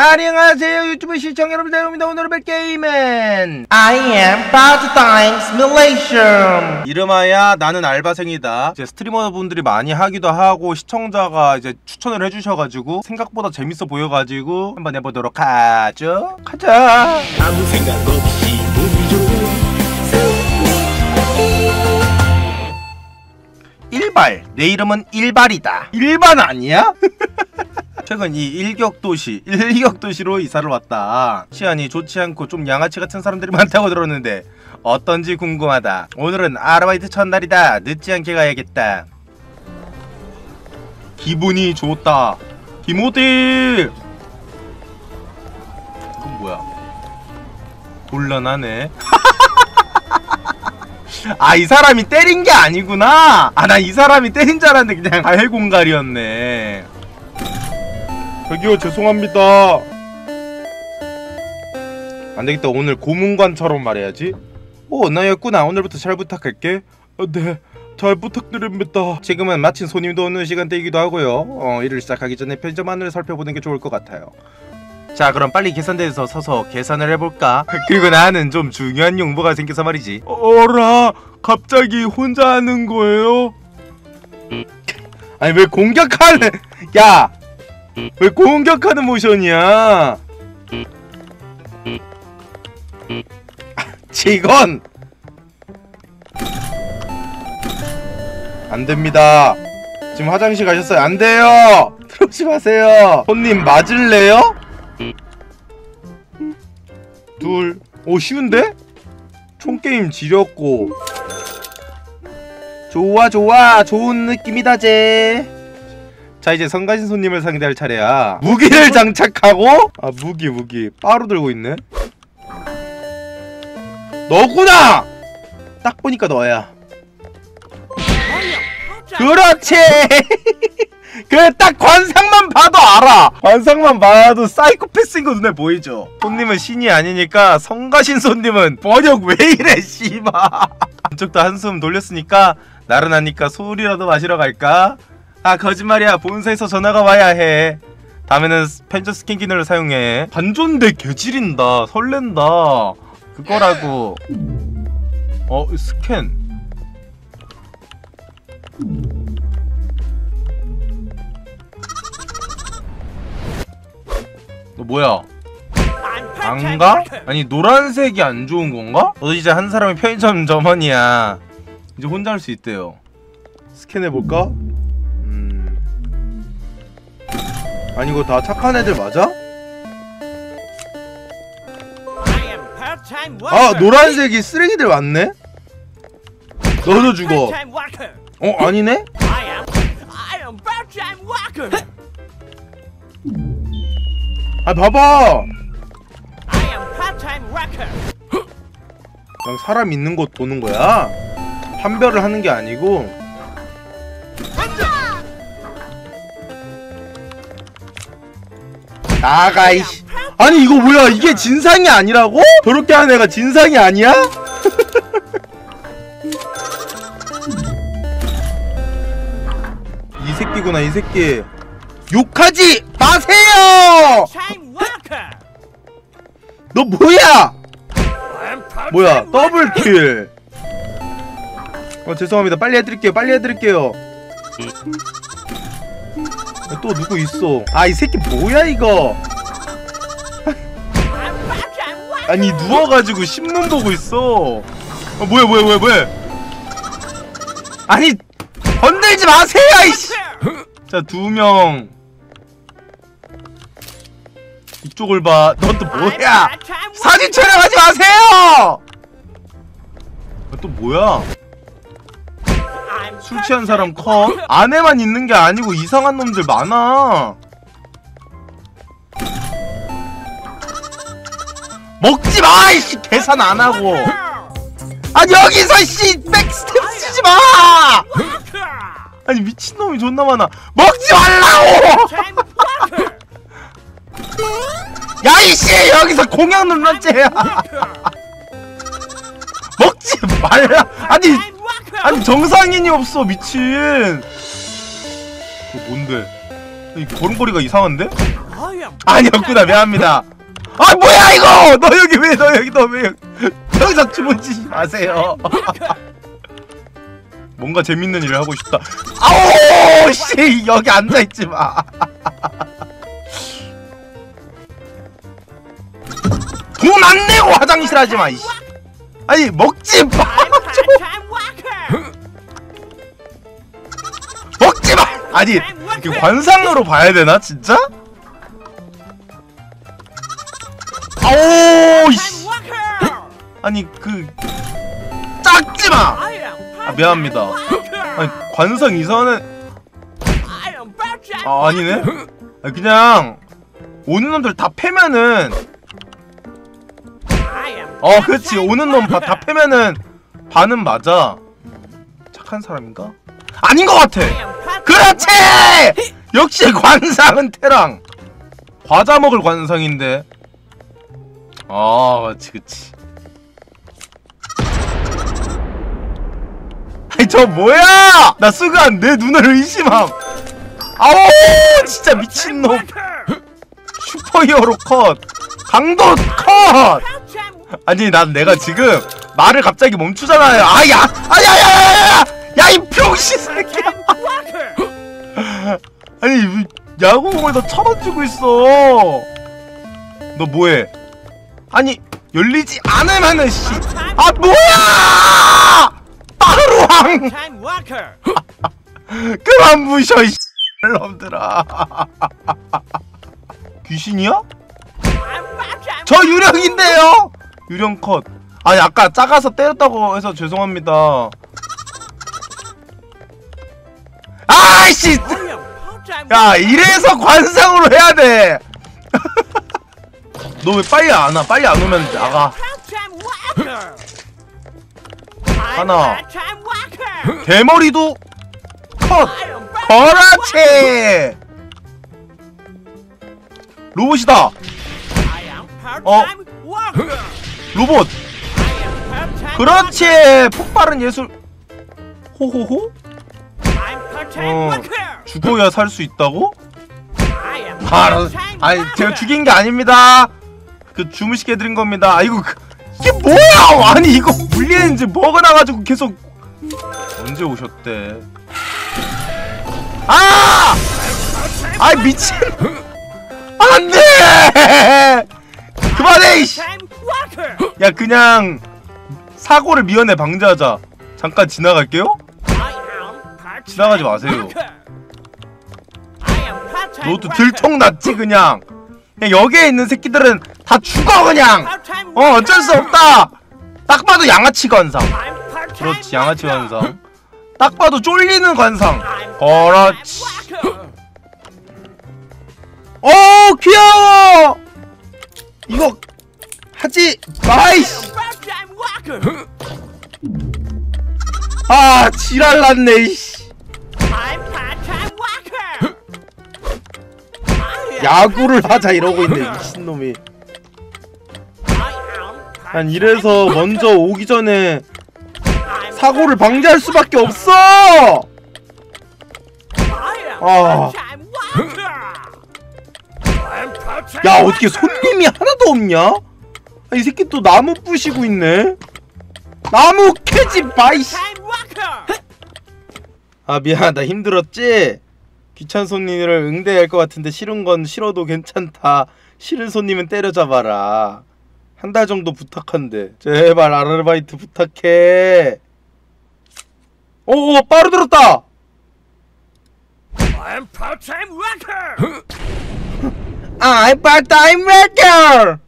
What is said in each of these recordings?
안녕하세요 유튜브 시청 여러분들 여러분들 오늘 뵐 게임은 I am Bad Times Malaysia. 이름하여 나는 알바생이다. 이제 스트리머분들이 많이 하기도 하고 시청자가 이제 추천을 해주셔가지고 생각보다 재밌어 보여가지고 한번 해보도록 하죠. 가자. 아무 생각 없이 좋은 일발. 내 이름은 일발이다. 일반 아니야? 최근 이 일격도시 일격도시로 이사를 왔다. 치안이 좋지 않고 좀 양아치 같은 사람들이 많다고 들었는데 어떤지 궁금하다. 오늘은 아르바이트 첫날이다. 늦지 않게 가야겠다. 기분이 좋다. 김호디 그건 뭐야? 곤란하네. 아 이 사람이 때린 게 아니구나. 아 나 이 사람이 때린 줄 알았는데 그냥 가해공갈이었네 저기요 죄송합니다. 안되겠다. 오늘 고문관처럼 말해야지. 오 나였구나. 오늘부터 잘 부탁할게. 어, 네잘 부탁드립니다. 지금은 마침 손님도 오는 시간대이기도 하고요. 어, 일을 시작하기 전에 편의점 안을 살펴보는 게 좋을 것 같아요. 자 그럼 빨리 계산대에서 서서 계산을 해볼까? 그리고 나는 좀 중요한 용보가 생겨서 말이지. 어라 갑자기 혼자 하는 거예요? 아니 왜 공격하는 야! 왜 공격하는 모션이야? 직원! 안됩니다 지금 화장실 가셨어요 안돼요 들어오지 마세요 손님 맞을래요? 둘. 오 쉬운데? 총게임 지렸고 좋아 좋아 좋은 느낌이다 제. 자 이제 성가신 손님을 상대할 차례야. 무기를 장착하고 아 무기 무기. 바로 들고 있네. 너구나! 딱 보니까 너야. 그렇지! 그래 딱 관상만 봐도 알아. 관상만 봐도 사이코패스인 거 눈에 보이죠? 손님은 신이 아니니까 성가신 손님은 번역 왜 이래 씨발. 한쪽도 한숨 돌렸으니까 나른하니까 술이라도 마시러 갈까? 아 거짓말이야. 본사에서 전화가 와야 해. 다음에는 펜저 스캔 기능을 사용해. 반존대 개지린다. 설렌다. 그거라고. 어 스캔. 너 뭐야? 안 가? 아니 노란색이 안 좋은 건가? 너 이제 한 사람이 편의점 점원이야. 이제 혼자 할 수 있대요. 스캔해볼까? 아니 이거 다 착한 애들 맞아? 아 노란색이 쓰레기들 많네? 너도 죽어. 어 아니네? 아 봐봐! 그냥 사람 있는 곳 도는 거야. 판별을 하는 게 아니고 나가 이씨. 아니 이거 뭐야? 이게 진상이 아니라고? 저렇게 하는 애가 진상이 아니야? 이 새끼구나 이 새끼. 욕하지 마세요! 너 뭐야? 뭐야? 더블킬. 어 죄송합니다. 빨리 해드릴게요 빨리 해드릴게요. 어, 또 누구 있어? 아 이 새끼 뭐야 이거? 아니 누워가지고 신문 보고 있어. 어 뭐야 뭐야 뭐야 뭐야? 아니 건들지 마세요 이씨. 자두 명. 이쪽을 봐넌 또 뭐야? 사진 촬영하지 마세요! 아, 또 뭐야 술 취한 사람 컷 안에만 있는 게 아니고 이상한 놈들 많아. 먹지 마! 이씨. 계산 안 하고. 아 여기서 씨. 백스텝 쓰지 마! 아니 미친놈이 존나 많아. 먹지 말라고! 야 이씨. 여기서 공약 눌렀지야 먹지 말라. 아니 아니 정상인이 없어 미친. 이거 뭔데? 이 걸음걸이가 이상한데? 아니었구나. 미안합니다. 아 뭐야 이거! 너 여기 왜 너 여기 너왜 여기서 주문 지지 마세요. 뭔가 재밌는 일을 하고 싶다. 아오 씨 여기 앉아있지 마. 돈 안 내고 화장실 하지 마 이씨. 아니 먹지 마 아니 이게 관상으로 봐야 되나 진짜? 아오 씨. 아니 그 짝지 마! 아 미안합니다. 아니 관상 이상은 아 아니네? 아니, 그냥 오는 놈들 다 패면은 어 그렇지. 오는 놈 다 패면은 반은 맞아. 착한 사람인가? 아닌 것 같아 그렇지! 역시 관상은 태랑. 과자 먹을 관상인데. 아 그치 그치. 아니 저 뭐야! 나 순간 내 눈을 의심함. 아우 진짜 미친놈. 슈퍼히어로 컷. 강도 컷! 아니 난 내가 지금 말을 갑자기 멈추잖아요. 아야 아야야야야 야 이 병신 새끼야 아니 왜 야구공을 너 천원 주고 있어. 너 뭐해? 아니 열리지 않으면은 씨 아 뭐야! 빠루왕 그만 부셔 이 놈들아. 귀신이야? 저 유령인데요? 유령 컷. 아니 아까 작아서 때렸다고 해서 죄송합니다. 아이씨 야 이래서 관상으로 해야 돼 너 왜 빨리 안 와? 빨리 안 오면 나가. 하나. 대머리도 컷. 그렇지 로봇이다. 어. 로봇. 그렇지. 폭발은 예술. 호호호. 어. 죽어야 살 수 있다고? 아, 아니 제가 죽인 게 아닙니다. 그 주무시게 해드린 겁니다. 아이고 그, 이게 뭐야? 아니 이거 물리엔지 먹어놔가지고 계속. 언제 오셨대? 아! 아이 미친. 안돼! 그만해 이씨. 야 그냥 사고를 미연에 방지하자. 잠깐 지나갈게요. 지나가지 마세요 너도 들통났지 그냥. 그냥 여기에 있는 새끼들은 다 죽어 그냥. 어 어쩔 수 없다. 딱 봐도 양아치 관상. 그렇지 양아치 관상. 딱 봐도 쫄리는 관상. 그렇지. 어 귀여워! 이거 하지 마이씨. 아 지랄났네 이씨 야구를 하자 이러고 있네 미친놈이 난 이래서 먼저 오기 전에 사고를 방지할 수밖에 없어 아. 야 어떻게 손님이 하나도 없냐? 아, 이 새끼 또 나무 부시고 있네 나무 캐지 마이씨 아 미안하다 힘들었지? 귀찮은 손님을 응대해야 할것 같은데 싫은 건 싫어도 괜찮다. 싫은 손님은 때려잡아라. 한 달 정도 부탁한대. 제발 아르바이트 부탁해. 오 빠르 들었다! I'm part-time worker!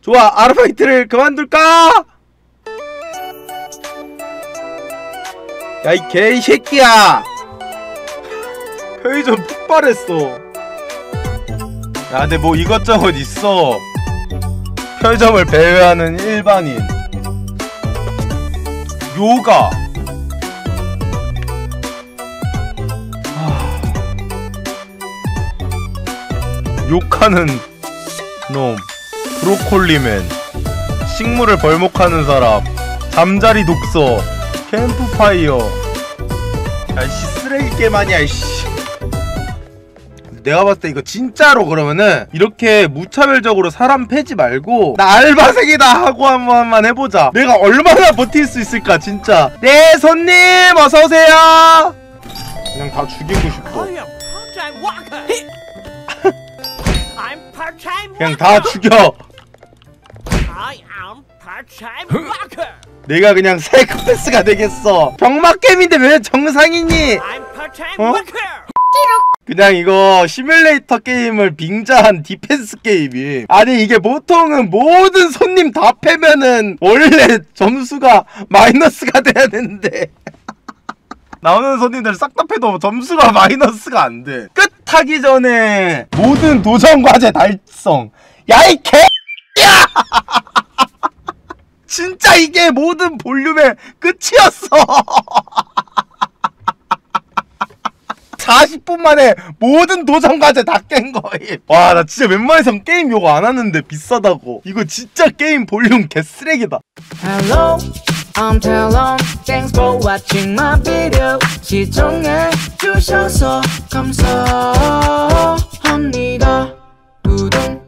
좋아 아르바이트를 그만둘까? 야 이 개새끼야 편의점 폭발했어. 야 근데 뭐 이것저것 있어. 편의점을 배회하는 일반인. 요가. 하... 욕하는 놈. 브로콜리맨. 식물을 벌목하는 사람. 잠자리 독서. 캠프파이어. 야씨 쓰레기 게임 아니야 이씨 내가 봤을 때 이거 진짜로 그러면은 이렇게 무차별적으로 사람 패지 말고 나 알바생이다 하고 한 번만 해보자. 내가 얼마나 버틸 수 있을까 진짜. 네 손님 어서오세요. 그냥 다 죽이고 싶어. 그냥. 다 죽여. 내가 그냥 사이코패스가 되겠어. 병맛 게임인데 왜 정상이니? 어? 그냥 이거 시뮬레이터 게임을 빙자한 디펜스 게임이. 아니 이게 보통은 모든 손님 다 패면은 원래 점수가 마이너스가 돼야 되는데. 나오는 손님들 싹 다 패도 점수가 마이너스가 안 돼. 끝하기 전에 모든 도전 과제 달성. 야 이 개 야! 진짜 이게 모든 볼륨의 끝이었어 40분 만에 모든 도전 과제 다 깬 거임 와 나 진짜 웬만해선 게임 요거 안 하는데 비싸다고. 이거 진짜 게임 볼륨 개쓰레기다. Hello I'm Talon. Thanks for watching my video. 시청해 주셔서 감사합니다. 구독